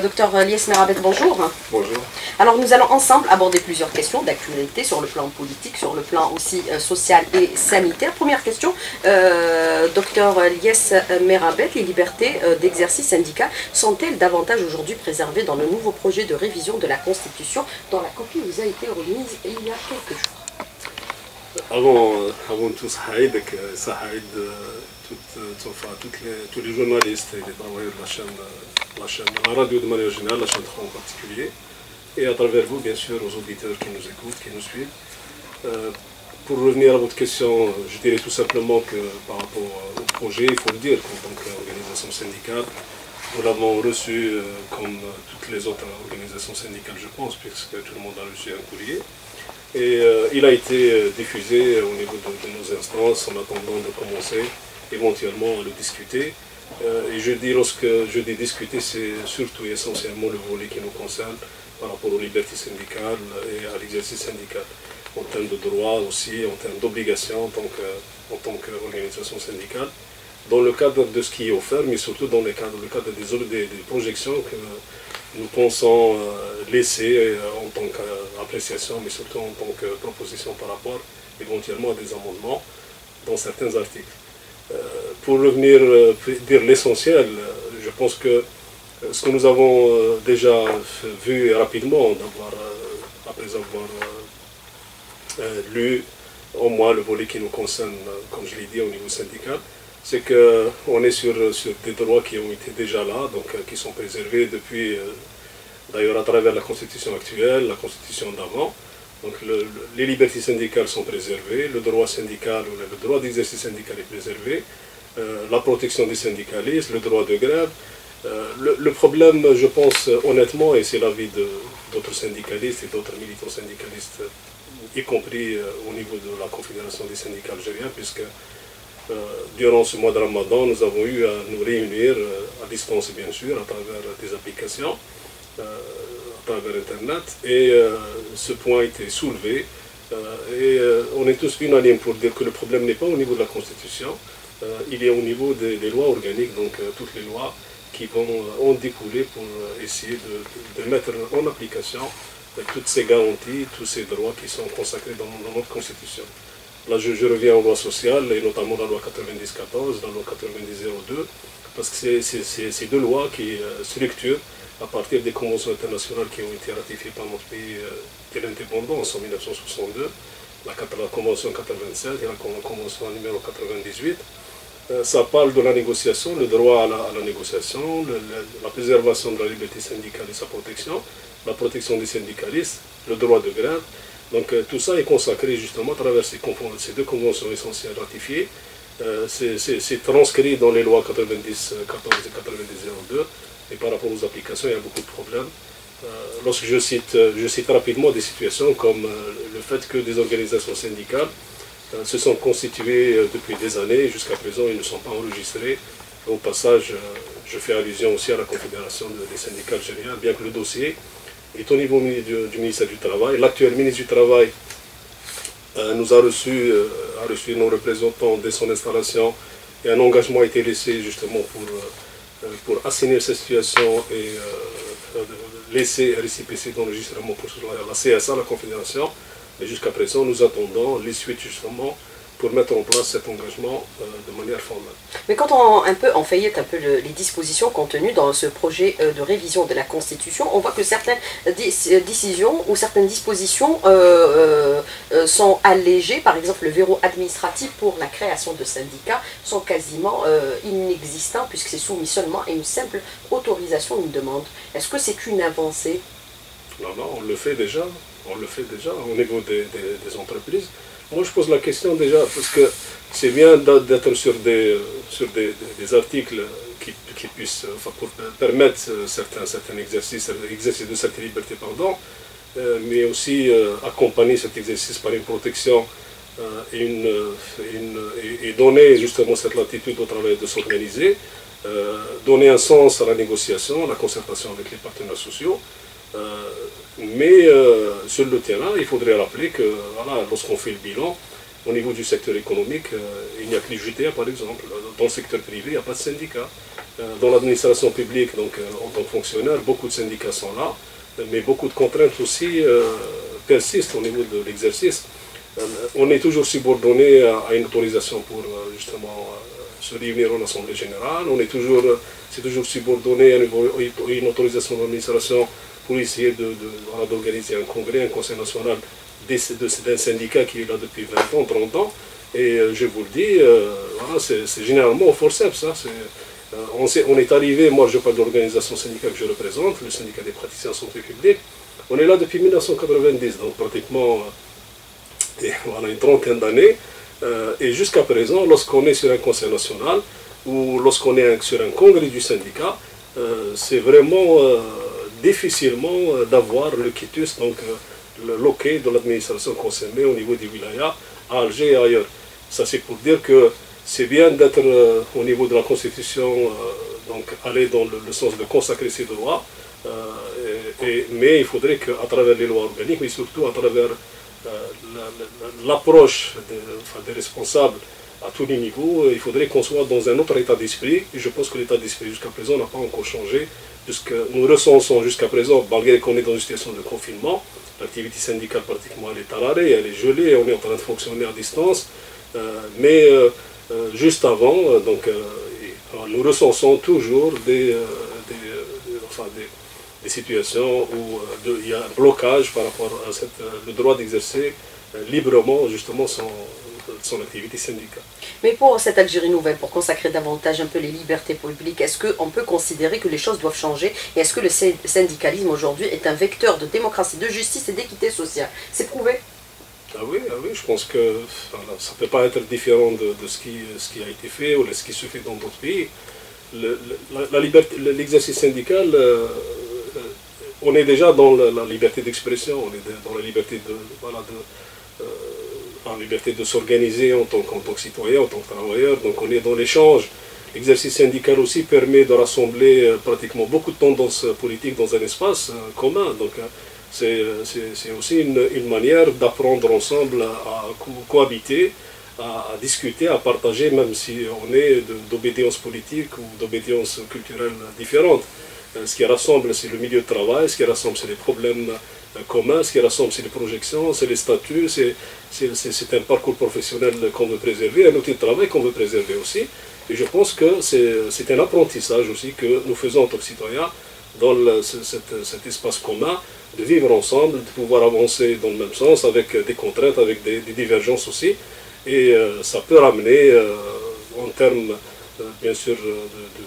Docteur Lies Merabet, bonjour. Bonjour. Alors nous allons ensemble aborder plusieurs questions d'actualité sur le plan politique, sur le plan aussi euh, social et sanitaire. Première question, euh, docteur Lies Merabet, les libertés euh, d'exercice syndical sont-elles davantage aujourd'hui préservées dans le nouveau projet de révision de la Constitution dont la copie vous a été remise il y a quelques jours? Avant, avant tout, Saïd, euh, les, tous les journalistes et les travailleurs de la chaîne, la chaîne, la radio de manière générale, la chaîne 3 en particulier, et à travers vous, bien sûr, aux auditeurs qui nous écoutent, qui nous suivent. Euh, pour revenir à votre question, je dirais tout simplement que par rapport au projet, il faut le dire qu'en tant qu'organisation syndicale, nous l'avons reçu euh, comme toutes les autres organisations syndicales, je pense, puisque tout le monde a reçu un courrier. Et il a été diffusé au niveau de, de nos instances en attendant de commencer éventuellement le discuter. Euh, et je dis, lorsque je dis discuter, c'est surtout et essentiellement le volet qui nous concerne par rapport aux libertés syndicales et à l'exercice syndical. En termes de droits aussi, en termes d'obligations en tant qu'organisation syndicale, dans le cadre de ce qui est offert, mais surtout dans le cadre, des- des projections que nous pensons euh, laisser euh, en tant qu'appréciation, mais surtout en tant que proposition par rapport éventuellement à des amendements dans certains articles. Euh, pour revenir euh, dire l'essentiel, euh, je pense que ce que nous avons déjà vu rapidement, d'avoir, après avoir lu au moins le volet qui nous concerne, comme je l'ai dit, au niveau syndical, c'est qu'on est sur, sur des droits qui ont été déjà là, donc qui sont préservés depuis, d'ailleurs à travers la constitution actuelle, la constitution d'avant. Donc le- le- les libertés syndicales sont préservées, le droit syndical ou le droit d'exercice syndical est préservé, euh, la protection des syndicalistes, le droit de grève. Euh, le, problème, je pense honnêtement, et c'est l'avis d'autres syndicalistes et d'autres militants syndicalistes, y compris euh, au niveau de la Confédération des syndicats algériens, puisque durant ce mois de Ramadan, nous avons eu à nous réunir à distance, bien sûr, à travers des applications, travers Internet, et euh, ce point a été soulevé. euh, et euh, on est tous unanimes pour dire que le problème n'est pas au niveau de la Constitution, il est au niveau des, lois organiques, donc toutes les lois qui vont en découler pour essayer de, mettre en application toutes ces garanties, tous ces droits qui sont consacrés dans, notre Constitution. Là, je, reviens aux lois sociales, et notamment la loi 90-14, la loi 90-02, parce que c'est- ces deux lois qui structurent, à partir des conventions internationales qui ont été ratifiées par notre pays euh, dès l'indépendance en 1962, la, convention 87 et la con- convention numéro 98, euh, ça parle de la négociation, le droit à la, négociation, la préservation de la liberté syndicale et sa protection, la protection des syndicalistes, le droit de grève. Donc euh, tout ça est consacré justement à travers ces, ces deux conventions essentielles ratifiées. Euh, c'est- transcrit dans les lois 90, euh, 14 et 90 02. Et par rapport aux applications, il y a beaucoup de problèmes. Euh, lorsque je cite, euh, je cite rapidement des situations comme euh, le fait que des organisations syndicales se sont constituées depuis des années, jusqu'à présent ils ne sont pas enregistrés. Au passage, je fais allusion aussi à la Confédération de- des syndicats algériens, bien que le dossier est au niveau du, du ministère du Travail. L'actuel ministre du Travail nous a reçu, a reçu nos représentants dès son installation et un engagement a été laissé justement pour, pour assainir cette situation et euh, euh, laisser RCPC d'enregistrement pour la, CSA, la Confédération. Mais jusqu'à présent, nous attendons les suites justement pour mettre en place cet engagement euh, de manière formelle. Mais quand on, un peu, on feuillette un peu le- les dispositions contenues dans ce projet euh, de révision de la Constitution, on voit que certaines euh, décisions ou certaines dispositions euh, sont allégées. Par exemple, le verrou administratif pour la création de syndicats sont quasiment inexistants puisque c'est soumis seulement à une simple autorisation, une demande. Est-ce que c'est une avancée? Non, non, on le fait déjà. On le fait déjà au niveau des, des- des entreprises. Moi, je pose la question déjà parce que c'est bien d'être sur des, sur des, articles qui, qui puissent, euh, permettre euh, certains, certains exercices, l'exercice de cette liberté, pardon, euh, mais aussi accompagner cet exercice par une protection et, une, et- donner justement cette latitude au travail de s'organiser, donner un sens à la négociation, à la concertation avec les partenaires sociaux. Euh, mais euh, sur le terrain, il faudrait rappeler que lorsqu'on fait le bilan, au niveau du secteur économique, euh, il n'y a que les JTA par exemple. Dans le secteur privé, il n'y a pas de syndicat. dans l'administration publique, donc en tant que fonctionnaire, beaucoup de syndicats sont là, mais beaucoup de contraintes aussi persistent au niveau de l'exercice. on est toujours subordonné à, une autorisation pour justement se réunir en Assemblée Générale, on est toujours, c'est toujours subordonné à une, autorisation de l'administration pour essayer d'organiser de, un congrès, un conseil national d'un syndicat qui est là depuis 20 ans, 30 ans. Et euh, je vous le dis, euh, c'est généralement au forceps. Hein, euh, on, on, est arrivé, moi je parle de l'organisation syndicale que je représente, le syndicat des praticiens en santé publique. On est là depuis 1990, donc pratiquement voilà, une trentaine d'années. et jusqu'à présent, lorsqu'on est sur un conseil national ou lorsqu'on est sur un congrès du syndicat, c'est vraiment difficilement d'avoir le quitus, donc le loquet de l'administration concernée au niveau des wilayas, à Alger et ailleurs. Ça, c'est pour dire que c'est bien d'être euh, au niveau de la Constitution, euh, donc aller dans le, sens de consacrer ses droits, euh, mais il faudrait qu'à travers les lois organiques, mais surtout à travers l'approche des responsables à tous les niveaux, il faudrait qu'on soit dans un autre état d'esprit, et je pense que l'état d'esprit jusqu'à présent n'a pas encore changé, puisque nous recensons jusqu'à présent, malgré qu'on est dans une situation de confinement, l'activité syndicale pratiquement elle est à l'arrêt, elle est gelée, on est en train de fonctionner à distance, euh, mais euh, euh, juste avant, donc, nous recensons toujours des, des, situations où il y a un blocage par rapport à le droit d'exercer librement justement son, son activité syndicale. Mais pour cette Algérie nouvelle, pour consacrer davantage un peu les libertés publiques, est-ce qu'on peut considérer que les choses doivent changer Et est-ce que le syndicalisme aujourd'hui est un vecteur de démocratie, de justice et d'équité sociale? C'est prouvé ah oui, ah oui, je pense que ça ne peut pas être différent de, ce, qui, ce qui a été fait ou de ce qui se fait dans d'autres pays. L'exercice syndical, euh, euh, on est déjà dans la, liberté d'expression, on est dans la liberté de, voilà, de, euh, en liberté de s'organiser en tant, que citoyen, en tant que travailleur. Donc on est dans l'échange. L'exercice syndical aussi permet de rassembler euh, pratiquement beaucoup de tendances politiques dans un espace euh, commun. Donc euh, c'est aussi une, manière d'apprendre ensemble à cohabiter, à, discuter, à partager, même si on est d'obédience politique ou d'obédience culturelle différente. Ce qui rassemble, c'est le milieu de travail, ce qui rassemble, c'est les problèmes commun, ce qui rassemble, c'est les projections, c'est les statuts, c'est un parcours professionnel qu'on veut préserver, un outil de travail qu'on veut préserver aussi. Et je pense que c'est un apprentissage aussi que nous faisons en tant que citoyens dans cet, espace commun, de vivre ensemble, de pouvoir avancer dans le même sens avec des contraintes, avec des, divergences aussi. Et euh, ça peut ramener, euh, en termes, euh, bien sûr,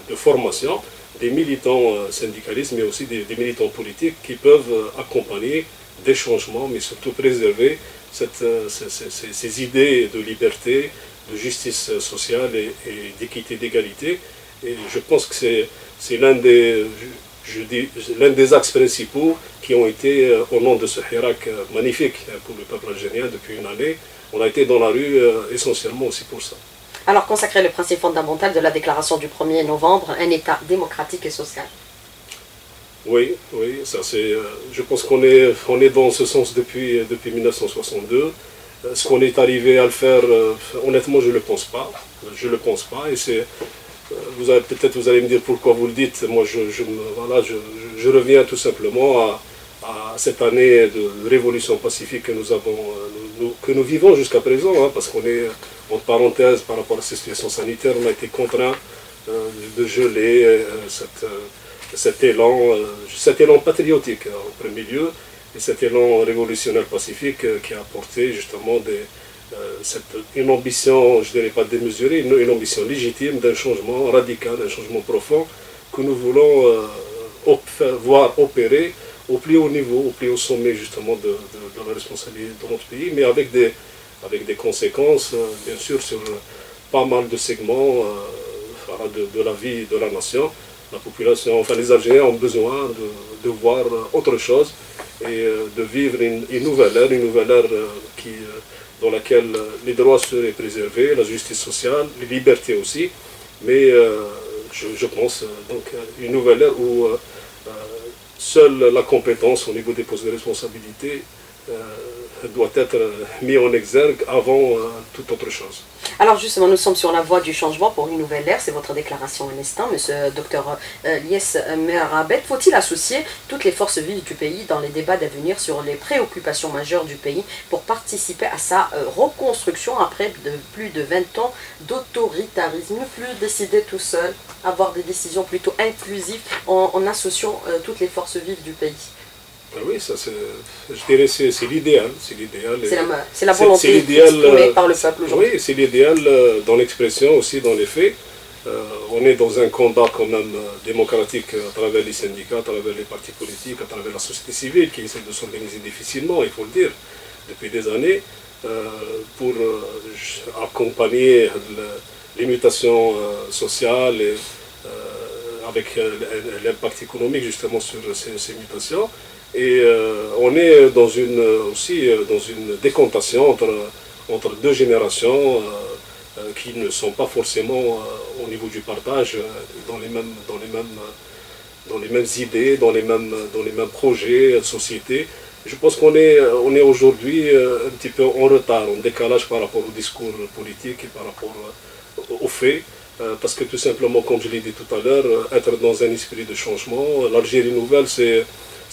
de formation, des militants euh, syndicalistes, mais aussi des, militants politiques qui peuvent euh, accompagner des changements, mais surtout préserver euh, ces, idées de liberté, de justice sociale et, d'équité, d'égalité. Et je pense que c'est l'un des, des axes principaux qui ont été, au nom de ce Hirak magnifique pour le peuple algérien depuis une année, on a été dans la rue essentiellement aussi pour ça. Alors consacrer le principe fondamental de la déclaration du 1er novembre, un État démocratique et social. Oui, oui, ça c'est. Euh, je pense qu'on est, on est dans ce sens depuis, depuis 1962. Est-ce qu'on est arrivé à le faire euh, Honnêtement, je ne le pense pas. Je le pense pas. Et c'est. Euh, vous peut-être vous allez me dire pourquoi vous le dites. Moi, je, voilà, je, reviens tout simplement à, cette année de révolution pacifique que nous avons, que nous vivons jusqu'à présent, hein, parce qu'on est en parenthèse, par rapport à la situation sanitaire, on a été contraint euh, de geler euh, euh, cet, élan, cet élan patriotique en premier lieu, et cet élan révolutionnaire pacifique qui a apporté justement une ambition, je ne dirais pas démesurée, une ambition légitime d'un changement radical, d'un changement profond que nous voulons voir opérer au plus haut niveau, au plus haut sommet justement de, de la responsabilité de notre pays, mais avec des, avec des conséquences, euh, bien sûr, sur pas mal de segments euh, de, la vie de la nation. La population, enfin les Algériens ont besoin de, voir autre chose et euh, de vivre une, nouvelle ère, une nouvelle ère qui, dans laquelle les droits seraient préservés, la justice sociale, les libertés aussi, mais je, pense donc une nouvelle ère où seule la compétence au niveau des postes de responsabilité doit être mis en exergue avant toute autre chose. Alors justement, nous sommes sur la voie du changement pour une nouvelle ère. C'est votre déclaration à l'instant, monsieur docteur euh, Lies Merabet. Faut-il associer toutes les forces vives du pays dans les débats d'avenir sur les préoccupations majeures du pays pour participer à sa euh, reconstruction après de plus de 20 ans d'autoritarisme? Ne plus décider tout seul, avoir des décisions plutôt inclusives en, associant euh, toutes les forces vives du pays. Ah oui, ça c'est, je dirais c'est, c'est l'idéal. C'est l'idéal. C'est la, volonté exprimée par le peuple aujourd'hui. Oui, c'est l'idéal euh, dans l'expression aussi, dans les faits. Euh, on est dans un combat quand même euh, démocratique à travers les syndicats, à travers les partis politiques, à travers la société civile qui essaie de s'organiser difficilement, il faut le dire, depuis des années, pour accompagner les mutations sociales et, avec l'impact économique justement sur ces, ces mutations. Et euh, on est dans une, aussi euh, dans une décontation entre, deux générations euh, qui ne sont pas forcément au niveau du partage dans les mêmes, idées, dans les mêmes, dans les mêmes projets de société. Je pense qu'on est, on est aujourd'hui un petit peu en retard, en décalage par rapport au discours politique et par rapport aux faits. Parce que tout simplement, comme je l'ai dit tout à l'heure, être dans un esprit de changement, l'Algérie nouvelle, c'est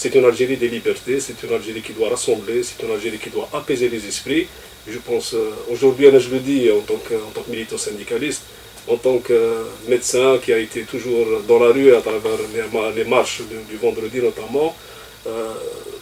c'est une Algérie des libertés, c'est une Algérie qui doit rassembler, c'est une Algérie qui doit apaiser les esprits. Je pense, euh, aujourd'hui, je le dis en tant, que, en tant que militant syndicaliste, en tant que médecin qui a été toujours dans la rue à travers les, marches du, vendredi notamment, euh,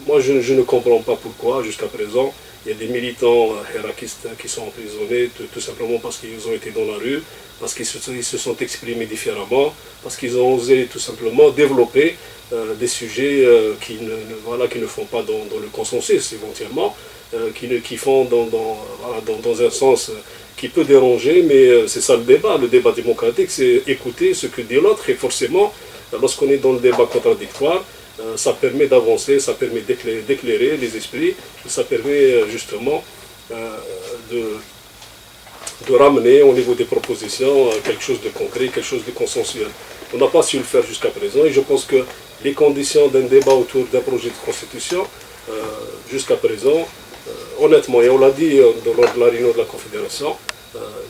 moi je, ne comprends pas pourquoi jusqu'à présent il y a des militants hérakistes qui sont emprisonnés tout, simplement parce qu'ils ont été dans la rue, parce qu'ils se, sont exprimés différemment, parce qu'ils ont osé tout simplement développer euh, des sujets euh, qui, ne, font pas dans, le consensus éventuellement, euh, qui, font dans, un sens qui peut déranger, mais c'est ça le débat. Le débat démocratique, c'est écouter ce que dit l'autre, et forcément, lorsqu'on est dans le débat contradictoire, ça permet d'avancer, ça permet d'éclairer les esprits, ça permet justement de, de ramener au niveau des propositions quelque chose de concret, quelque chose de consensuel. On n'a pas su le faire jusqu'à présent et je pense que les conditions d'un débat autour d'un projet de constitution, euh, jusqu'à présent, euh, honnêtement, et on l'a dit euh, lors de la réunion de la Confédération,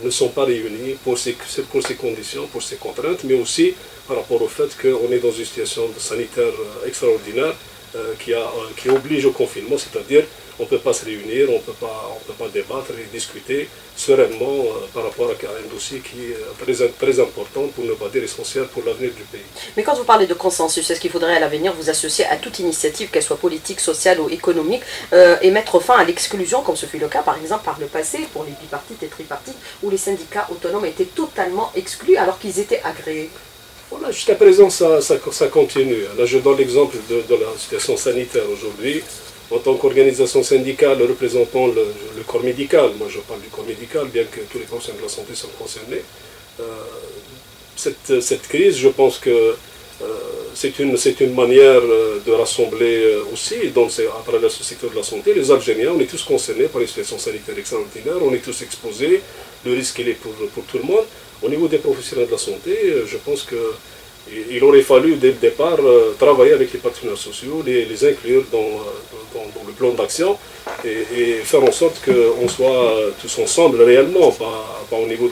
ne sont pas réunies pour ces, pour ces conditions, pour ces contraintes, mais aussi par rapport au fait qu'on est dans une situation sanitaire extraordinaire qui, a, qui oblige au confinement, c'est-à-dire on ne peut pas se réunir, on ne peut pas débattre et discuter sereinement euh, par rapport à un dossier qui est très, important, pour ne pas dire essentiel pour l'avenir du pays. Mais quand vous parlez de consensus, est-ce qu'il faudrait à l'avenir vous associer à toute initiative, qu'elle soit politique, sociale ou économique, euh, et mettre fin à l'exclusion, comme ce fut le cas par exemple par le passé pour les bipartites et tripartites, où les syndicats autonomes étaient totalement exclus alors qu'ils étaient agréés? Voilà, jusqu'à présent, ça, ça, ça, continue. Là, je donne l'exemple de, la situation sanitaire aujourd'hui en tant qu'organisation syndicale représentant le, corps médical, moi je parle du corps médical, bien que tous les professionnels de la santé sont concernés, euh, cette, crise, je pense que euh, c'est une, une manière euh, de rassembler aussi, donc à travers ce secteur de la santé, les Algériens, on est tous concernés par une situation sanitaire extraordinaire, on est tous exposés, le risque il est pour, pour tout le monde. Au niveau des professionnels de la santé, je pense que il aurait fallu dès le départ euh, travailler avec les partenaires sociaux, les, inclure dans, euh, le plan d'action et, faire en sorte qu'on soit euh, tous ensemble réellement, pas, au niveau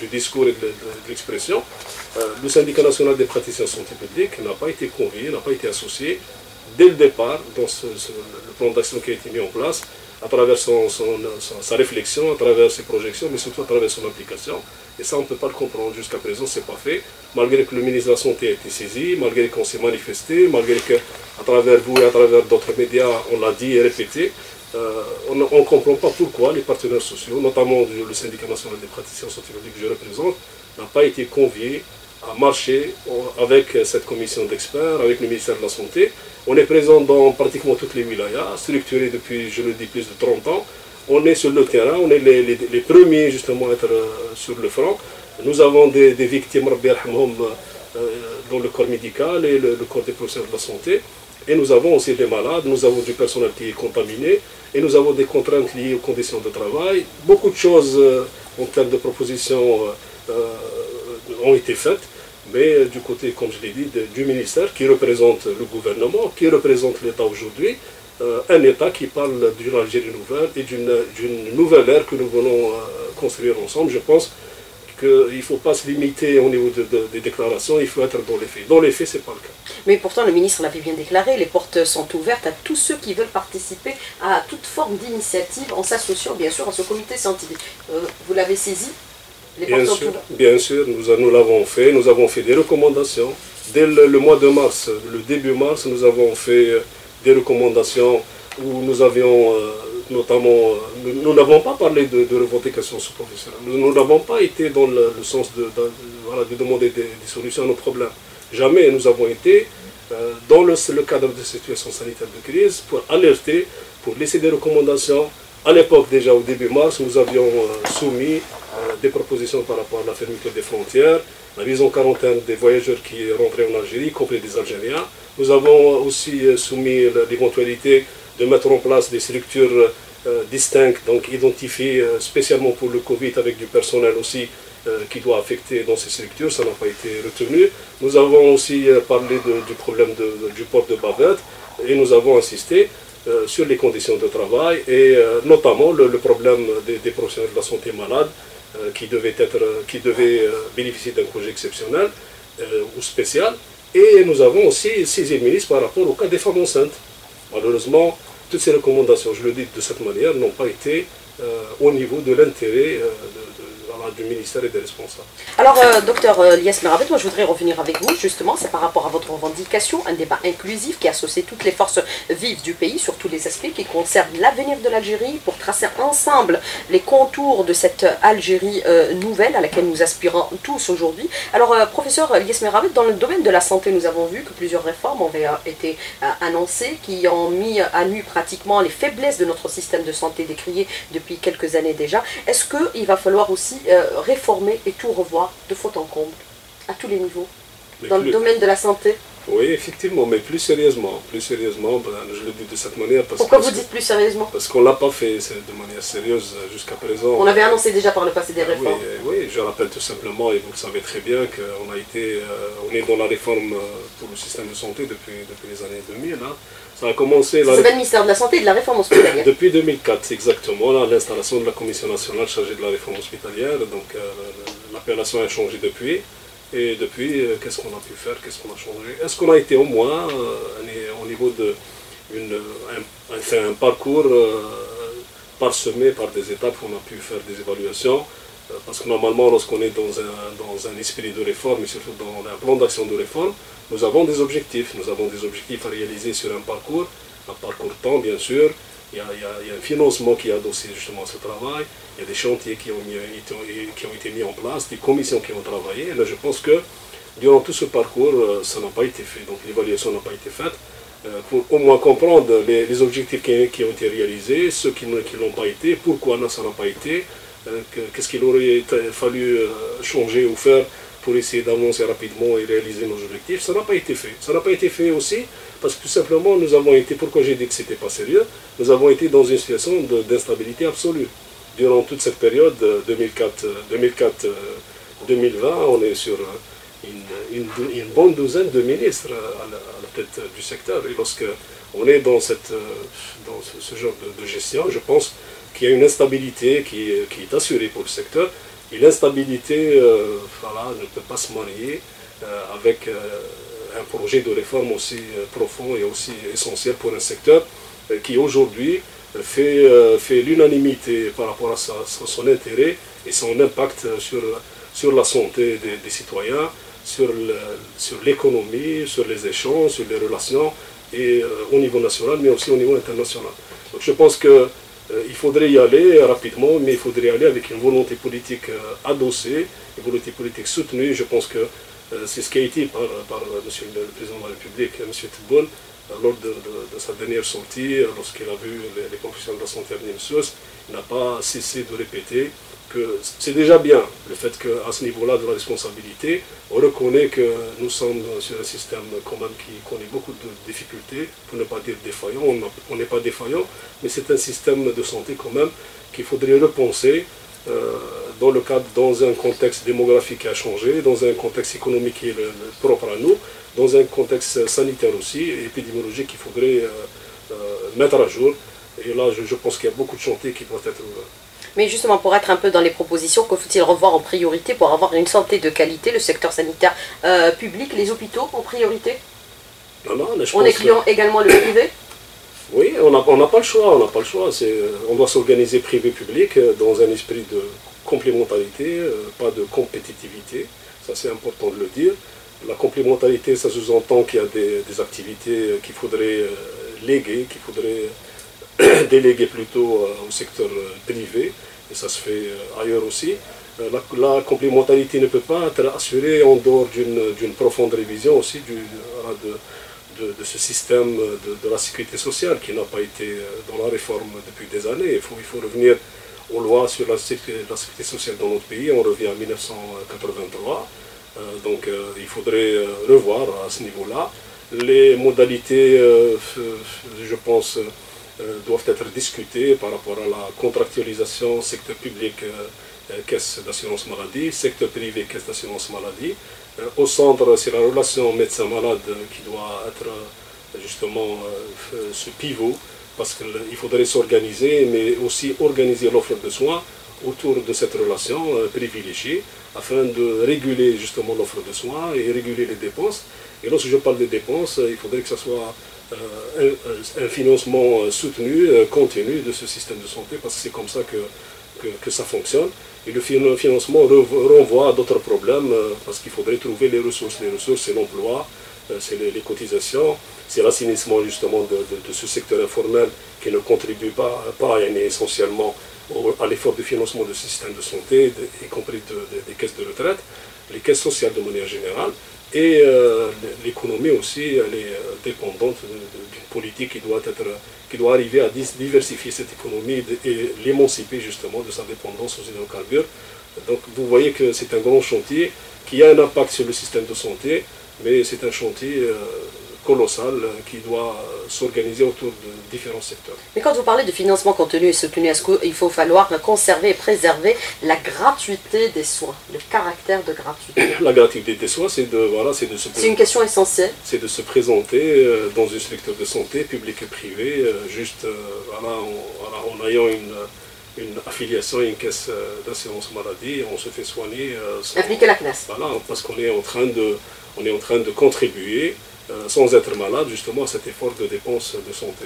du discours et de, l'expression. le syndicat national des praticiens de santé publique n'a pas été convié, n'a pas été associé dès le départ dans le plan d'action qui a été mis en place à travers sa réflexion, à travers ses projections, mais surtout à travers son application. Et ça, on ne peut pas le comprendre. Jusqu'à présent, ce n'est pas fait. Malgré que le ministre de la Santé a été saisi, malgré qu'on s'est manifesté, malgré qu'à travers vous et à travers d'autres médias, on l'a dit et répété, euh, on ne comprend pas pourquoi les partenaires sociaux, notamment le syndicat national des praticiens scientifiques que je représente, n'ont pas été conviés à marcher avec cette commission d'experts, avec le ministère de la Santé. On est présent dans pratiquement toutes les wilayas, structuré depuis, je le dis, plus de 30 ans on est sur le terrain, on est les, premiers justement à être euh, sur le front. Nous avons des, victimes euh, dans le corps médical et le, corps des professionnels de la santé. Et nous avons aussi des malades, nous avons du personnel qui est contaminé, et nous avons des contraintes liées aux conditions de travail. Beaucoup de choses euh, en termes de propositions ont été faites, mais du côté, comme je l'ai dit, du ministère qui représente le gouvernement, qui représente l'État aujourd'hui, un État qui parle d'une Algérie nouvelle et d'une nouvelle ère que nous voulons construire ensemble. Je pense qu'il ne faut pas se limiter au niveau des déclarations, il faut être dans les faits. Dans les faits, ce n'est pas le cas. Mais pourtant, le ministre l'avait bien déclaré, les portes sont ouvertes à tous ceux qui veulent participer à toute forme d'initiative en s'associant bien sûr à ce comité scientifique. Euh, vous l'avez saisi bien, sûr, bien sûr, nous, nous l'avons fait, nous avons fait des recommandations. Dès le, mois de mars, le début mars, nous avons fait euh, des recommandations où nous avions euh, notamment, nous n'avons pas parlé de, revendications sous-professionnelles. Nous n'avons pas été dans le, sens de, de, demander des, solutions à nos problèmes. Jamais nous avons été euh, dans le, cadre de situation sanitaire de crise pour alerter, pour laisser des recommandations. À l'époque, déjà au début mars, nous avions euh, soumis euh, des propositions par rapport à la fermeture des frontières, la mise en quarantaine des voyageurs qui rentraient en Algérie, y compris des Algériens. Nous avons aussi soumis l'éventualité de mettre en place des structures euh, distinctes, donc identifiées euh, spécialement pour le Covid avec du personnel aussi euh, qui doit affecter dans ces structures, ça n'a pas été retenu. Nous avons aussi parlé du problème du port de bavette et nous avons insisté sur les conditions de travail et notamment le, problème des, professionnels de la santé malades qui devaient, être, qui devaient bénéficier d'un projet exceptionnel ou spécial. Et nous avons aussi saisi le ministre par rapport au cas des femmes enceintes. Malheureusement, toutes ces recommandations, je le dis de cette manière, n'ont pas été euh, au niveau de l'intérêt euh, du ministère et des responsables. Alors, euh, docteur euh, Lies moi je voudrais revenir avec vous, justement, c'est par rapport à votre revendication, un débat inclusif qui associe toutes les forces vives du pays sur tous les aspects qui concernent l'avenir de l'Algérie pour tracer ensemble les contours de cette Algérie nouvelle à laquelle nous aspirons tous aujourd'hui. Alors, professeur Lies Merabet, dans le domaine de la santé, nous avons vu que plusieurs réformes ont été annoncées qui ont mis à nu pratiquement les faiblesses de notre système de santé décrié depuis quelques années déjà. Est-ce qu'il va falloir aussi euh, réformer et tout revoir de faute en comble, à tous les niveaux, dans le domaine de la santé oui, effectivement, mais plus sérieusement. Plus sérieusement, ben, je le dis de cette manière. Parce Pourquoi vous dites plus sérieusement? Parce qu'on ne l'a pas fait de manière sérieuse jusqu'à présent. On avait annoncé déjà par le passé des réformes. Oui, je rappelle tout simplement, et vous le savez très bien, qu'on a été, euh, on est dans la réforme euh, pour le système de santé depuis, depuis les années 2000. Hein. Ça a commencé... C'est le ministère de la Santé et de la réforme hospitalière. depuis 2004, exactement, l'installation de la commission nationale chargée de la réforme hospitalière. Donc euh, l'appellation a changé depuis. Et depuis, euh, qu'est-ce qu'on a pu faire? Qu'est-ce qu'on a changé? Est-ce qu'on a été au moins euh, au niveau de une, un, un, parcours parsemé par des étapes où on a pu faire des évaluations? Parce que normalement, lorsqu'on est dans un, dans un esprit de réforme, et surtout dans un plan d'action de réforme, nous avons des objectifs. Nous avons des objectifs à réaliser sur un parcours, un parcours temps bien sûr, il y, a, un financement qui est adossé justement ce travail, il y a des chantiers qui ont, qui ont été mis en place, des commissions qui ont travaillé. Et là, je pense que durant tout ce parcours, euh, ça n'a pas été fait. Donc l'évaluation n'a pas été faite. Euh, pour au moins comprendre les, objectifs qui, ont été réalisés, ceux qui, qui l'ont pas été, pourquoi ça n'a pas été, euh, qu'est-ce qu'il aurait fallu changer ou faire pour essayer d'avancer rapidement et réaliser nos objectifs. Ça n'a pas été fait. Ça n'a pas été fait aussi parce que tout simplement nous avons été, pourquoi j'ai dit que ce n'était pas sérieux, nous avons été dans une situation d'instabilité absolue. Durant toute cette période 2004, 2004 2020, on est sur une, une, bonne douzaine de ministres à la, tête du secteur. Et lorsque on est dans, cette, dans ce, genre de, gestion, je pense qu'il y a une instabilité qui, est assurée pour le secteur. Et l'instabilité euh, voilà, ne peut pas se marier euh, avec euh, un projet de réforme aussi profond et aussi essentiel pour un secteur qui aujourd'hui fait, fait l'unanimité par rapport à son intérêt et son impact sur, sur la santé des, citoyens, sur l'économie, sur, les échanges, sur les relations, et au niveau national, mais aussi au niveau international. Donc je pense qu'il faudrait y aller rapidement, mais il faudrait y aller avec une volonté politique adossée, une volonté politique soutenue. Je pense que euh, c'est ce qui a été par, par Monsieur le Président de la République, M. Tebboune, lors de, sa dernière sortie, lorsqu'il a vu les, professionnels de la santé venir il n'a pas cessé de répéter que c'est déjà bien le fait qu'à ce niveau-là de la responsabilité, on reconnaît que nous sommes sur un système quand même qui connaît beaucoup de difficultés, pour ne pas dire défaillant, on n'est pas défaillant, mais c'est un système de santé quand même qu'il faudrait repenser euh, dans, le cadre, dans un contexte démographique qui a changé, dans un contexte économique qui est propre à nous, dans un contexte sanitaire aussi, épidémiologique qu'il faudrait euh, euh, mettre à jour. Et là, je, pense qu'il y a beaucoup de chantiers qui doivent être. Mais justement, pour être un peu dans les propositions, que faut-il revoir en priorité pour avoir une santé de qualité, le secteur sanitaire public, les hôpitaux en priorité? Non, non, je En incluant également le privé? Oui, on n'a pas le choix. On n'a pas le choix. On doit s'organiser privé-public dans un esprit de complémentarité, pas de compétitivité. Ça, c'est important de le dire. La complémentarité, ça sous-entend qu'il y a des, activités qu'il faudrait euh, léguer, qu'il faudrait euh, déléguer plutôt euh, au secteur privé, et ça se fait ailleurs aussi. La, complémentarité ne peut pas être assurée en dehors d'une profonde révision aussi du, de, ce système de, la sécurité sociale qui n'a pas été dans la réforme depuis des années. Il faut, il faut revenir aux lois sur la, la sécurité sociale dans notre pays. On revient en 1983. Euh, donc euh, il faudrait euh, revoir à ce niveau-là. Les modalités, je pense, doivent être discutées par rapport à la contractualisation secteur public caisse d'assurance maladie, secteur privé caisse d'assurance maladie. au centre, c'est la relation médecin-malade qui doit être justement ce pivot, parce qu'il faudrait s'organiser, mais aussi organiser l'offre de soins autour de cette relation privilégiée afin de réguler justement l'offre de soins et réguler les dépenses. Et lorsque je parle des dépenses, il faudrait que ce soit euh, un, financement soutenu, euh, continu de ce système de santé, parce que c'est comme ça que, que, ça fonctionne. Et le financement renvoie à d'autres problèmes, euh, parce qu'il faudrait trouver les ressources. Les ressources, c'est l'emploi, c'est les, cotisations, c'est l'assainissement justement de, ce secteur informel qui ne contribue pas, pas essentiellement à l'effort de financement ce système de santé, y compris des caisses de retraite, les caisses sociales de manière générale, et euh, l'économie aussi, elle est euh, dépendante d'une politique qui doit, être, qui doit arriver à diversifier cette économie et l'émanciper justement de sa dépendance aux hydrocarbures. Donc vous voyez que c'est un grand chantier qui a un impact sur le système de santé, mais c'est un chantier euh, colossal qui doit s'organiser autour de différents secteurs. Mais quand vous parlez de financement contenu et soutenu, est-ce qu'il faut falloir conserver et préserver la gratuité des soins, le caractère de gratuité La gratuité des soins, c'est de, voilà, de se C'est une question essentielle. C'est de se présenter euh, dans un secteur de santé, public et privé, euh, juste euh, voilà, en, ayant une une affiliation à une caisse d'assurance maladie, on se fait soigner. Appliquer la CNAS. Voilà, parce qu'on est en train de, on est en train de contribuer euh, sans être malade, justement, cet effort de dépenses de santé.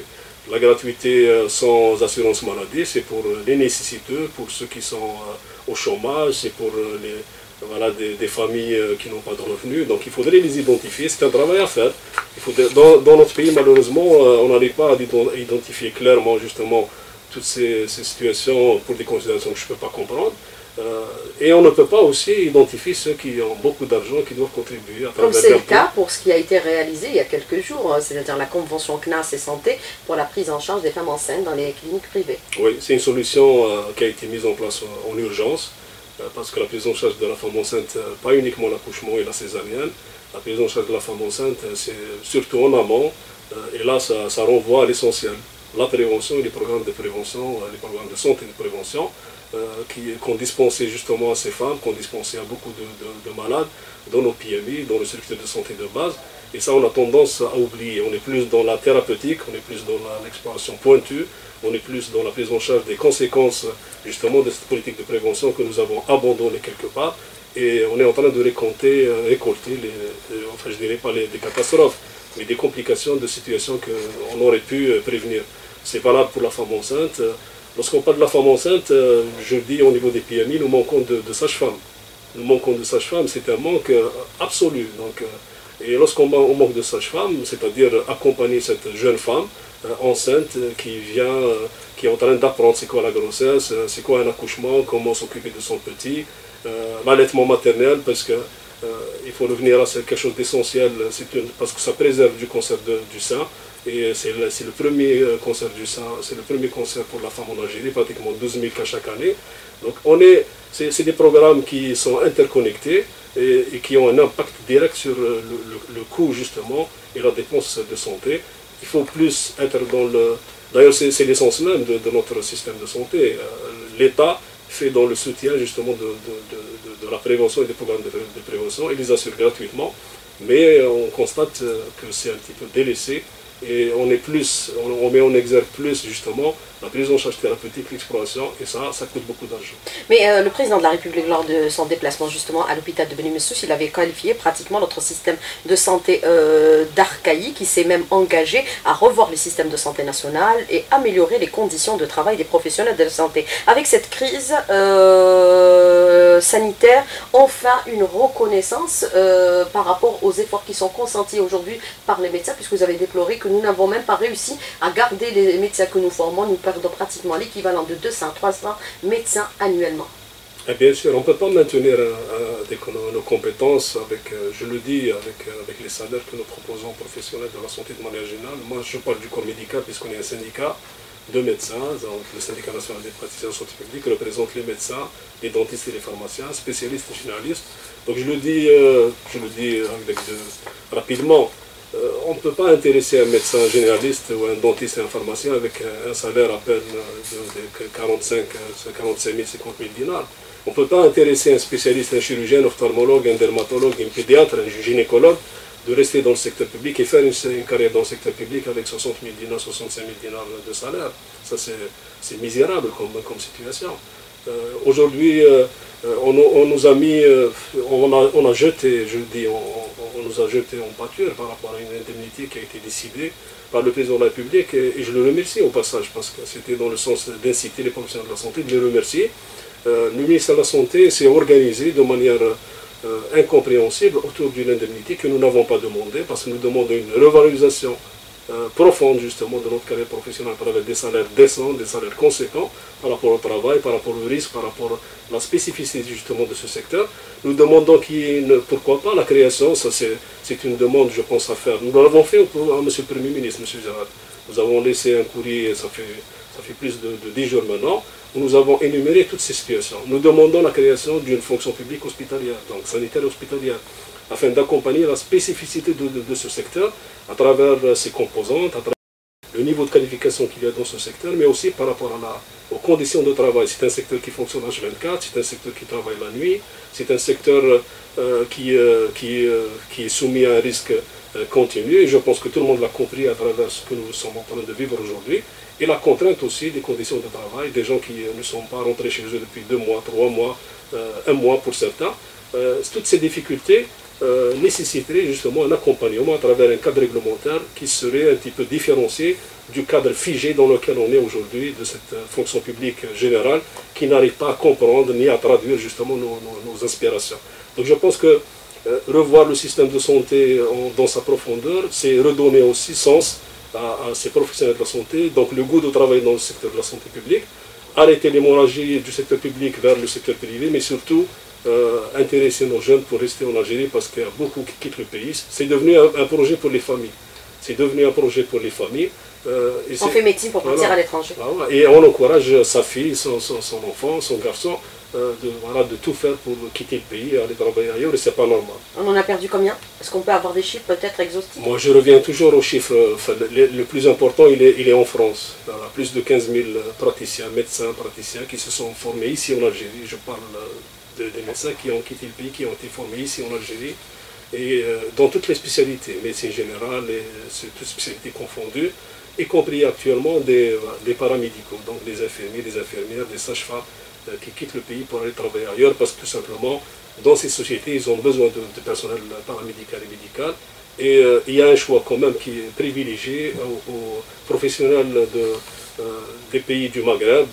La gratuité euh, sans assurance maladie, c'est pour les nécessiteux, pour ceux qui sont euh, au chômage, c'est pour les, voilà, des, familles qui n'ont pas de revenus. Donc il faudrait les identifier, c'est un travail à faire. Il faut, dans, notre pays, malheureusement, on n'arrive pas à identifier clairement justement toutes ces situations pour des considérations que je ne peux pas comprendre. Euh, et on ne peut pas aussi identifier ceux qui ont beaucoup d'argent qui doivent contribuer à Comme c'est le cas pour ce qui a été réalisé il y a quelques jours, hein, c'est-à-dire la convention CNAS et Santé pour la prise en charge des femmes enceintes dans les cliniques privées. Oui, c'est une solution euh, qui a été mise en place en urgence, euh, parce que la prise en charge de la femme enceinte, pas uniquement l'accouchement et la césarienne, la prise en charge de la femme enceinte, c'est surtout en amont, et là ça, ça renvoie à l'essentiel. La prévention et les programmes de prévention, les programmes de santé et de prévention, euh, qu'on dispensait justement à ces femmes, qu'on dispensait à beaucoup de, malades dans nos PMI, dans le circuit de santé de base. Et ça, on a tendance à oublier. On est plus dans la thérapeutique, on est plus dans l'exploration pointue, on est plus dans la prise en charge des conséquences justement de cette politique de prévention que nous avons abandonnée quelque part. Et on est en train de récolter, euh, récolter enfin je dirais pas des catastrophes, mais des complications de situations qu'on aurait pu euh, prévenir. C'est valable pour la femme enceinte, Lorsqu'on parle de la femme enceinte, euh, je dis au niveau des PMI, nous manquons de, sages-femmes. Nous manquons de sages-femmes, c'est un manque euh, absolu. Donc, euh, et lorsqu'on manque de sages-femmes, c'est-à-dire accompagner cette jeune femme enceinte qui vient, qui est en train d'apprendre c'est quoi la grossesse, c'est quoi un accouchement, comment s'occuper de son petit, l'allaitement maternel, parce que il faut revenir à quelque chose d'essentiel, parce que ça préserve du cancer du sein, et c'est le, premier euh, concert du c'est le premier concert pour la femme en Algérie, pratiquement 12 000 cas chaque année. Donc on est, c'est des programmes qui sont interconnectés et, qui ont un impact direct sur le, le, coût justement et la dépense de santé. Il faut plus être dans le... D'ailleurs c'est l'essence même de, notre système de santé. Euh, L'État fait dans le soutien justement de, de, la prévention et des programmes de, prévention, il les assure gratuitement, mais on constate que c'est un petit peu délaissé et on est plus, on, met en exergue plus justement la prise en charge thérapeutique, l'exploration, et ça, ça coûte beaucoup d'argent. Mais euh, le président de la République, lors de son déplacement justement à l'hôpital de Benimessous, il avait qualifié pratiquement notre système de santé euh, d'archaïque, qui s'est même engagé à revoir le système de santé national et améliorer les conditions de travail des professionnels de la santé. Avec cette crise euh, sanitaire, enfin une reconnaissance par rapport aux efforts qui sont consentis aujourd'hui par les médecins, puisque vous avez déploré que nous n'avons même pas réussi à garder les médecins que nous formons. Nous perdons pratiquement l'équivalent de 200-300 médecins annuellement. Et bien sûr, on ne peut pas maintenir nos compétences avec, euh, je le dis, avec, euh, les salaires que nous proposons aux professionnels de la santé de manière générale. Moi, je parle du corps médical puisqu'on est un syndicat de médecins, donc le syndicat national des praticiens de santé publique représente les médecins, les dentistes et les pharmaciens, spécialistes et généralistes. Donc je le dis, euh, je le dis rapidement, euh, on ne peut pas intéresser un médecin généraliste ou un dentiste et un pharmacien avec un salaire à peine de, 45, 45 000, 50 000 dinars. On ne peut pas intéresser un spécialiste, un chirurgien, un ophtalmologue, un dermatologue, un pédiatre, un gynécologue de rester dans le secteur public et faire une, carrière dans le secteur public avec 60 000 dinars, 65 000 dinars de salaire. Ça, c'est misérable comme, situation. Euh, aujourd'hui, euh, on, nous a mis, on a, jeté, je dis, on nous a jeté en pâture par rapport à une indemnité qui a été décidée par le président de la République et, je le remercie au passage parce que c'était dans le sens d'inciter les professionnels de la santé, de les remercier. Euh, le ministère de la Santé s'est organisé de manière euh, incompréhensible autour d'une indemnité que nous n'avons pas demandée parce que nous demandons une revalorisation euh, profonde justement de notre carrière professionnelle à travers des salaires décents, des salaires conséquents par rapport au travail, par rapport au risque, par rapport à la spécificité justement de ce secteur. Nous demandons qu'il y ait une, pourquoi pas la création, ça c'est une demande je pense à faire. Nous l'avons fait à M. le Premier ministre, M. Zerad. Nous avons laissé un courrier, ça fait, ça fait plus de, de 10 jours maintenant, où nous avons énuméré toutes ces situations. Nous demandons la création d'une fonction publique hospitalière, donc sanitaire hospitalière afin d'accompagner la spécificité de, ce secteur à travers ses composantes, à travers le niveau de qualification qu'il y a dans ce secteur, mais aussi par rapport aux conditions de travail. C'est un secteur qui fonctionne H24, c'est un secteur qui travaille la nuit, c'est un secteur euh, qui, euh, qui, euh, qui, est soumis à un risque continu, et je pense que tout le monde l'a compris à travers ce que nous sommes en train de vivre aujourd'hui, et la contrainte aussi des conditions de travail, des gens qui ne sont pas rentrés chez eux depuis deux mois, trois mois, un mois pour certains. toutes ces difficultés euh, nécessiterait justement un accompagnement à travers un cadre réglementaire qui serait un petit peu différencié du cadre figé dans lequel on est aujourd'hui de cette euh, fonction publique générale qui n'arrive pas à comprendre ni à traduire justement nos, inspirations. Donc je pense que euh, revoir le système de santé dans sa profondeur, c'est redonner aussi sens à, à, ces professionnels de la santé, donc le goût de travailler dans le secteur de la santé publique, arrêter l'hémorragie du secteur public vers le secteur privé, mais surtout euh, intéresser nos jeunes pour rester en Algérie parce qu'il y a beaucoup qui quittent le pays. C'est devenu un, projet pour les familles. C'est devenu un projet pour les familles. Euh, on fait médecine pour partir à l'étranger. Ah et on encourage sa fille, son, enfant, son garçon euh, de, voilà, de tout faire pour quitter le pays et aller travailler ailleurs et c'est pas normal. On en a perdu combien? Est-ce qu'on peut avoir des chiffres peut-être exhaustifs? Moi je reviens toujours aux chiffres. le, plus important il est, il est en France. Il y a plus de 15 000 praticiens, médecins, praticiens qui se sont formés ici en Algérie. Je parle des médecins qui ont quitté le pays, qui ont été formés ici en Algérie, et euh, dans toutes les spécialités, médecine générale, et, euh, toutes spécialités confondues, y compris actuellement des, euh, des, paramédicaux, donc des infirmiers, des infirmières, des sages-femmes qui quittent le pays pour aller travailler ailleurs parce que tout simplement, dans ces sociétés, ils ont besoin de, personnel paramédical et médical. Et il y a un choix quand même qui est privilégié aux, professionnels de, des pays du Maghreb,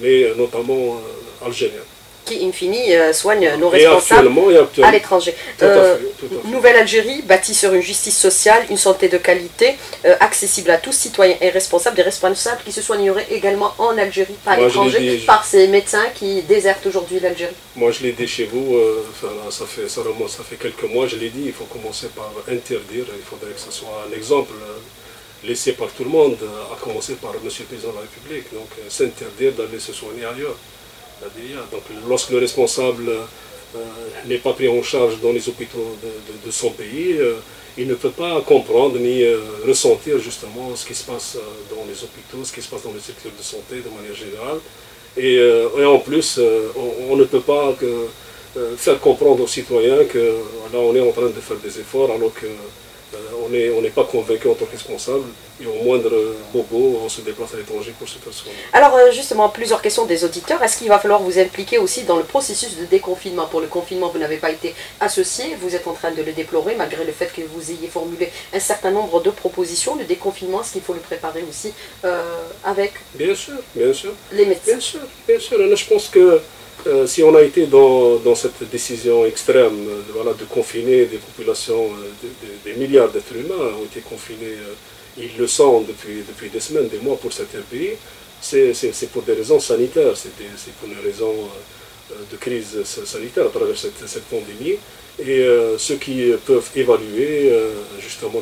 mais notamment algériens qui, in fine, euh, soigne nos responsables à l'étranger. Euh, Nouvelle Algérie, bâtie sur une justice sociale, une santé de qualité, euh, accessible à tous, citoyens et responsables, des responsables qui se soigneraient également en Algérie, pas à l'étranger, par ces médecins qui désertent aujourd'hui l'Algérie. Moi, je l'ai dit chez vous, ça, fait, ça, ça fait quelques mois, je l'ai dit, il faut commencer par interdire, il faudrait que ce soit un exemple laissé par tout le monde, à commencer par M. le Président de la République, donc s'interdire d'aller se soigner ailleurs. Lorsque le responsable euh, n'est pas pris en charge dans les hôpitaux de, son pays, euh, il ne peut pas comprendre ni euh, ressentir justement ce qui se passe dans les hôpitaux, ce qui se passe dans le secteur de santé de manière générale. Et, en plus, on, ne peut pas faire comprendre aux citoyens que là on est en train de faire des efforts alors que euh, on n'est pas convaincu en tant que responsable et au moindre bobo, on se déplace à l'étranger pour se faire soigner. Alors euh, justement, plusieurs questions des auditeurs. Est-ce qu'il va falloir vous impliquer aussi dans le processus de déconfinement? Pour le confinement, vous n'avez pas été associé, vous êtes en train de le déplorer malgré le fait que vous ayez formulé un certain nombre de propositions. Le déconfinement, est-ce qu'il faut le préparer aussi euh, avec Bien sûr, bien sûr. Les médecins? Bien sûr, bien sûr. je pense que euh, si on a été dans, cette décision extrême euh, voilà, de confiner des populations, euh, des milliards d'êtres humains ont été confinés, ils le sont depuis, depuis des semaines, des mois pour certains pays, c'est pour des raisons sanitaires, c'est pour des raisons de crise sanitaire à travers cette, cette pandémie. Et ceux qui peuvent évaluer, justement,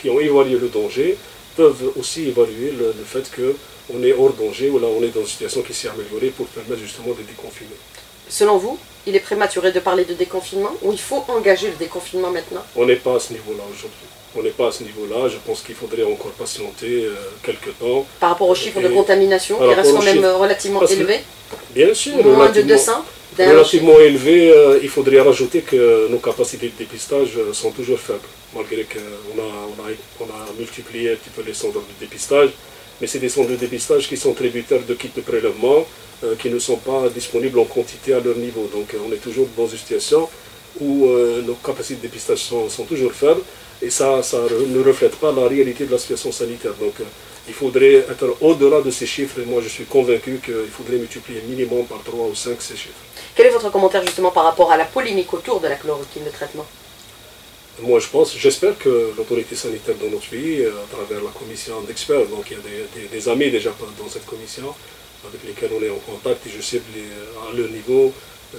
qui ont évalué le danger, peuvent aussi évaluer le fait que on est hors danger, ou là on est dans une situation qui s'est améliorée pour permettre justement de déconfiner. Selon vous, il est prématuré de parler de déconfinement ou il faut engager le déconfinement maintenant? On n'est pas à ce niveau-là aujourd'hui. On n'est pas à ce niveau-là. Je pense qu'il faudrait encore patienter euh, quelques temps. Par rapport aux chiffres de contamination qui restent quand même relativement élevés Bien sûr. Moins de 200 Relativement élevé, euh, il faudrait rajouter que nos capacités de dépistage euh, sont toujours faibles, malgré qu'on a, on a multiplié un petit peu les centres de dépistage mais c'est des centres de dépistage qui sont tributaires de kits de prélèvement euh, qui ne sont pas disponibles en quantité à leur niveau. Donc euh, on est toujours dans une situation où euh, nos capacités de dépistage sont, toujours faibles et ça, ça, ne reflète pas la réalité de la situation sanitaire. Donc il faudrait être au-delà de ces chiffres et moi je suis convaincu qu'il faudrait multiplier minimum par 3 ou 5 ces chiffres. Quel est votre commentaire justement par rapport à la polémique autour de la chloroquine de traitement? Moi, je pense, j'espère que l'autorité sanitaire de notre pays, euh, à travers la commission d'experts, donc il y a des, amis déjà dans cette commission avec lesquels on est en contact, et je sais à leur niveau,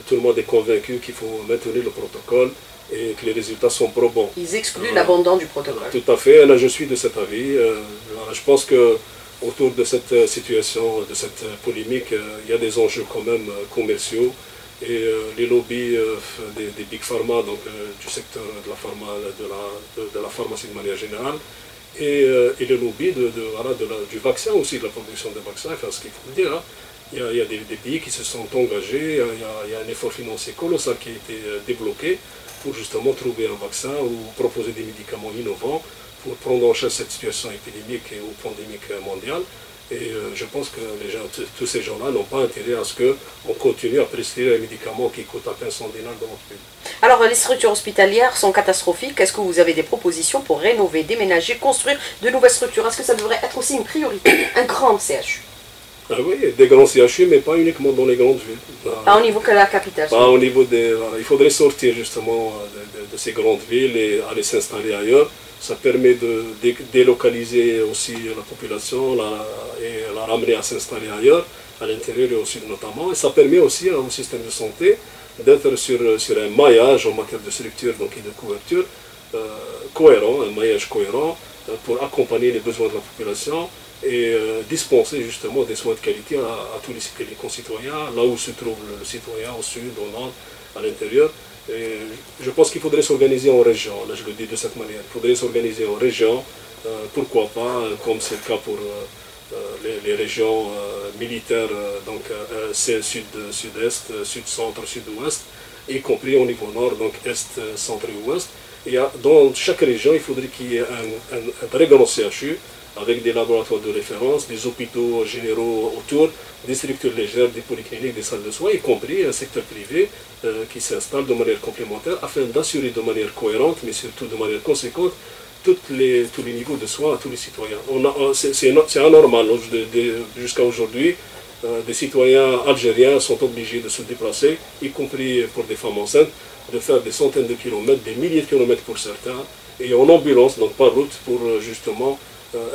tout le monde est convaincu qu'il faut maintenir le protocole et que les résultats sont probants. Ils excluent l'abandon du protocole. Tout à fait, là je suis de cet avis. Euh, je pense que autour de cette euh, situation, de cette polémique, il y a des enjeux quand même commerciaux et euh, les lobbies euh, des, big pharma, donc euh, du secteur de la, pharma, de, la, de, la, pharmacie de manière générale, et, et les lobbies de, voilà, du vaccin aussi, de la production des vaccins, enfin ce qu'il faut dire. Hein. Il y a, des, pays qui se sont engagés, il y, a, un effort financier colossal qui a été débloqué pour justement trouver un vaccin ou proposer des médicaments innovants pour prendre en charge cette situation épidémique ou pandémique mondiale. Et euh, je pense que les gens, tous ces gens-là n'ont pas intérêt à ce qu'on continue à prescrire un médicament qui coûte à peine 100 dinars dans notre pays. Alors, les structures hospitalières sont catastrophiques. Est-ce que vous avez des propositions pour rénover, déménager, construire de nouvelles structures? Est-ce que ça devrait être aussi une priorité Un grand CHU ah oui, des grands CHU, mais pas uniquement dans les grandes villes. Pas au niveau que la capitale. Pas au niveau des. il faudrait sortir justement de ces grandes villes et aller s'installer ailleurs. Ça permet de délocaliser aussi la population et la ramener à s'installer ailleurs, à l'intérieur et au sud notamment. Et ça permet aussi au système de santé d'être sur, sur un maillage en matière de structure donc, et de couverture euh, cohérent, un maillage cohérent euh, pour accompagner les besoins de la population et euh, dispenser justement des soins de qualité à, tous les, les, concitoyens, là où se trouve le citoyen, au sud, au nord, à l'intérieur je pense qu'il faudrait s'organiser en région, là je le dis de cette manière, il faudrait s'organiser en région, euh, pourquoi pas, euh, comme c'est le cas pour euh, les, régions militaires, donc sud, sud-est, sud-centre, sud-ouest, y compris au niveau nord, donc est, centre et ouest. Et dans chaque région, il faudrait qu'il y ait un, un très grand CHU avec des laboratoires de référence, des hôpitaux généraux autour, des structures légères, des polycliniques, des salles de soins, y compris un secteur privé euh, qui s'installe de manière complémentaire afin d'assurer de manière cohérente, mais surtout de manière conséquente, les, tous les niveaux de soins à tous les citoyens. C'est anormal. Jusqu'à aujourd'hui, euh, des citoyens algériens sont obligés de se déplacer, y compris pour des femmes enceintes, de faire des centaines de kilomètres, des milliers de kilomètres pour certains, et en ambulance, donc par route, pour euh, justement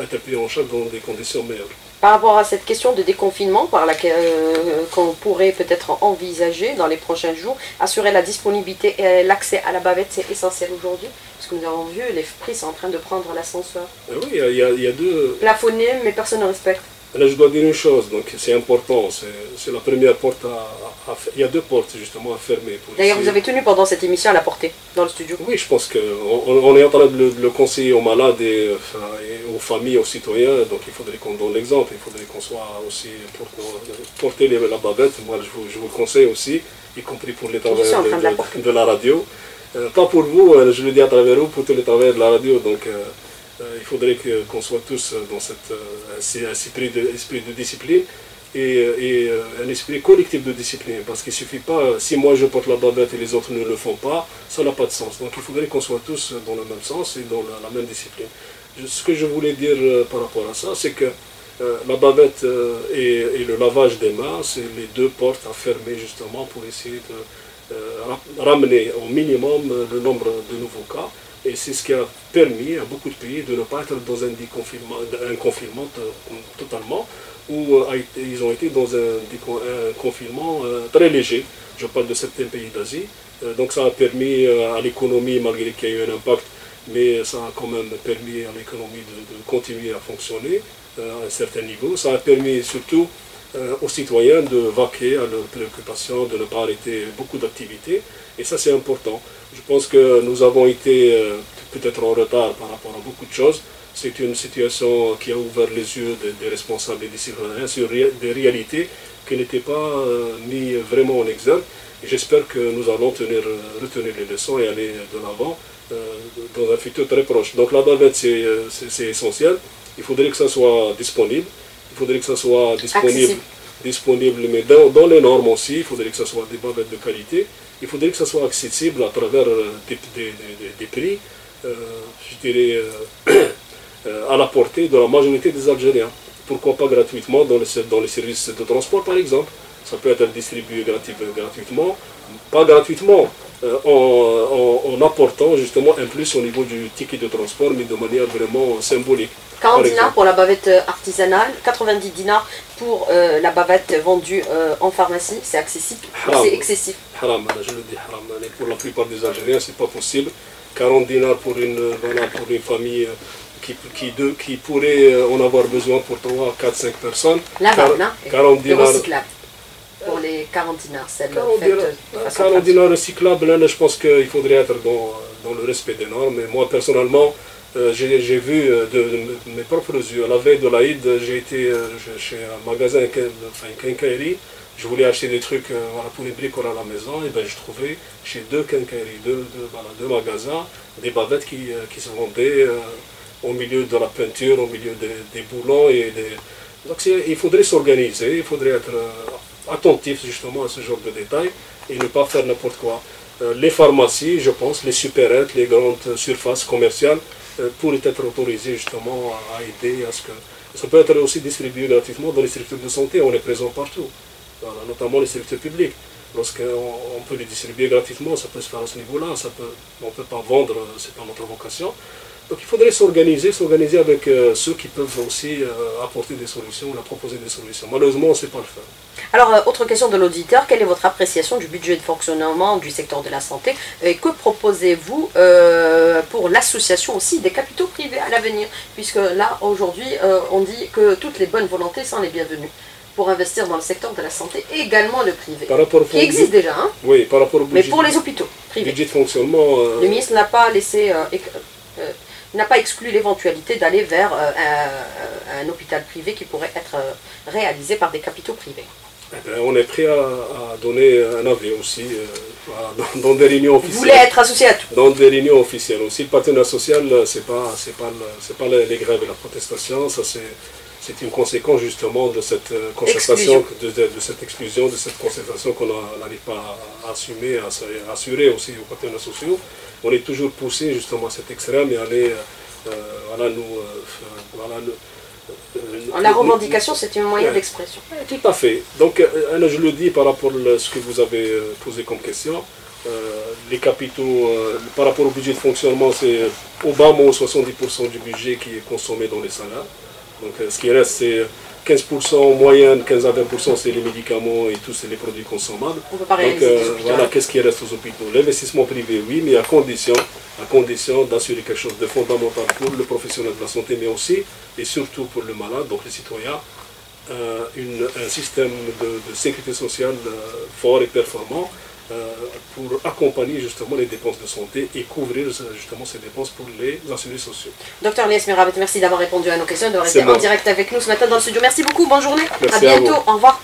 être pris en charge dans des conditions meilleures. Par rapport à cette question de déconfinement, par laquelle euh, qu'on pourrait peut-être envisager dans les prochains jours, assurer la disponibilité et l'accès à la bavette, c'est essentiel aujourd'hui, parce que nous avons vu les prix sont en train de prendre l'ascenseur. Ah oui, il y, y, a deux. Plafonné, mais personne ne respecte. Là, je dois dire une chose, donc c'est important, c'est la première porte à, Il y a deux portes justement à fermer. D'ailleurs, vous avez tenu pendant cette émission à la porter dans le studio Oui, je pense qu'on on est en train de le, conseiller aux malades et, aux familles, aux citoyens, donc il faudrait qu'on donne l'exemple, il faudrait qu'on soit aussi pour porter la bavette. Moi, je vous, je vous, le conseille aussi, y compris pour les travailleurs de, de, la radio. pas pour vous, je le dis à travers vous, pour tous les travailleurs de la radio. Donc, il faudrait qu'on soit tous dans cet esprit, de, esprit de discipline et, un esprit collectif de discipline. Parce qu'il ne suffit pas, si moi je porte la bavette et les autres ne le font pas, ça n'a pas de sens. Donc il faudrait qu'on soit tous dans le même sens et dans la, même discipline. Ce que je voulais dire par rapport à ça, c'est que euh, la bavette euh, et, le lavage des mains, c'est les deux portes à fermer justement pour essayer de euh, ramener au minimum le nombre de nouveaux cas. Et c'est ce qui a permis à beaucoup de pays de ne pas être dans un, un confinement totalement, où ils ont été dans un, confinement très léger. Je parle de certains pays d'Asie. donc ça a permis à l'économie, malgré qu'il y ait eu un impact, mais ça a quand même permis à l'économie de, continuer à fonctionner. Euh, à un certain niveau. Ça a permis surtout euh, aux citoyens de vaquer à leurs préoccupations, de ne pas arrêter beaucoup d'activités. Et ça, c'est important. Je pense que nous avons été euh, peut-être en retard par rapport à beaucoup de choses. C'est une situation qui a ouvert les yeux des, responsables et des citoyens sur des réalités qui n'étaient pas mises vraiment en exergue. J'espère que nous allons tenir, retenir les leçons et aller de l'avant dans un futur très proche. Donc la bavette, c'est essentiel. Il faudrait que ça soit disponible. Il faudrait que ça soit disponible, disponible mais dans, les normes aussi. Il faudrait que ça soit des bavettes de qualité. Il faudrait que ça soit accessible à travers euh, des, prix, euh, je dirais, euh, à la portée de la majorité des Algériens. Pourquoi pas gratuitement dans les, dans les services de transport, par exemple? Ça peut être distribué gratuitement, pas gratuitement, en, en, apportant justement un plus au niveau du ticket de transport, mais de manière vraiment symbolique. 40 dinars pour la bavette euh, artisanale, 90 dinars pour euh, la bavette vendue euh, en pharmacie, c'est accessible, c'est excessif. Haram, je le dis haram. Pour la plupart des Algériens, c'est pas possible. 40 dinars pour une, pour une famille qui, qui, qui, pourrait en avoir besoin pour 3, 4, 5 personnes. La vanne, 40 dinars. Pour les 40 dinars, celle 40 dinars, 40 dinars recyclables, je pense qu'il faudrait être dans, dans le respect des normes. Mais moi, personnellement, euh, j'ai vu euh, de, mes propres yeux, à la veille de l'Aïd, j'ai été euh, chez un magasin, enfin quincaillerie, je voulais acheter des trucs pour les bricoles à la maison, et ben je trouvais chez deux quincailleries, deux, deux, magasins, des bavettes qui, qui se vendaient au milieu de la peinture, au milieu des, boulons. Et des... Donc il faudrait s'organiser, il faudrait être attentif justement à ce genre de détails et ne pas faire n'importe quoi. les pharmacies, je pense, les supérettes, les grandes surfaces commerciales, euh, pourrait être autorisé justement à aider à ce que... Ça peut être aussi distribué gratuitement dans les structures de santé, on est présent partout, notamment les structures publiques. Lorsqu'on peut les distribuer gratuitement, ça peut se faire à ce niveau-là, on ne peut pas vendre, c'est pas notre vocation. Donc il faudrait s'organiser, s'organiser avec euh, ceux qui peuvent aussi euh, apporter des solutions, la proposer des solutions. Malheureusement, on ne sait pas le faire. Alors, euh, autre question de l'auditeur, quelle est votre appréciation du budget de fonctionnement du secteur de la santé et que proposez-vous pour l'association aussi des capitaux privés à l'avenir? Puisque là, aujourd'hui, on dit que toutes les bonnes volontés sont les bienvenues pour investir dans le secteur de la santé, et également le privé, qui existe déjà. Hein oui, par rapport au budget, Mais pour les hôpitaux privés. Budget de fonctionnement... Le ministre n'a pas laissé n'a pas exclu l'éventualité d'aller vers euh, un, hôpital privé qui pourrait être euh, réalisé par des capitaux privés. Eh ben, on est prêt à, donner un avis aussi euh, dans, des réunions officielles. Vous voulez être associé à tout Dans des réunions officielles aussi. Le partenariat social, ce n'est pas, pas, pas les, grèves et la protestation, ça c'est une conséquence justement de cette concertation, de, cette exclusion, de cette concertation qu'on n'arrive pas à assumer, à, assurer aussi aux partenaires sociaux on est toujours poussé justement à cet extrême et aller, euh, voilà, nous, euh, la revendication, c'est un moyen d'expression. Tout à fait. Donc, euh, je le dis par rapport à ce que vous avez posé comme question. les capitaux, par rapport au budget de fonctionnement, c'est au bas moins 70% du budget qui est consommé dans les salaires. Donc, ce qui reste, c'est 15% en moyenne, 15 à 20% c'est les médicaments et tous les produits consommables. Donc euh, voilà, qu'est-ce qui reste aux hôpitaux? L'investissement privé, oui, mais à condition, à condition d'assurer quelque chose de fondamental pour le professionnel de la santé, mais aussi et surtout pour le malade, donc les citoyens, euh, un système de, sécurité sociale euh, fort et performant pour accompagner justement les dépenses de santé et couvrir justement ces dépenses pour les assurés sociaux. Docteur Lies Mirabat, merci d'avoir répondu à nos questions, de rester en direct avec nous ce matin dans le studio. Merci beaucoup, bonne journée, à bientôt, au revoir.